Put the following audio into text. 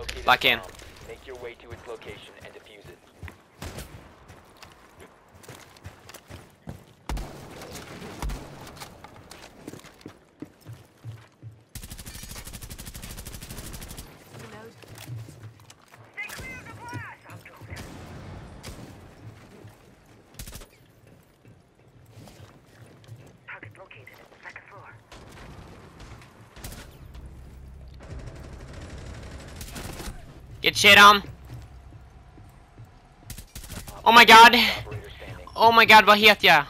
located Back in. Make your way to its location and defuse it. Get shit on. Oh my god. Oh my god, vad heter jag?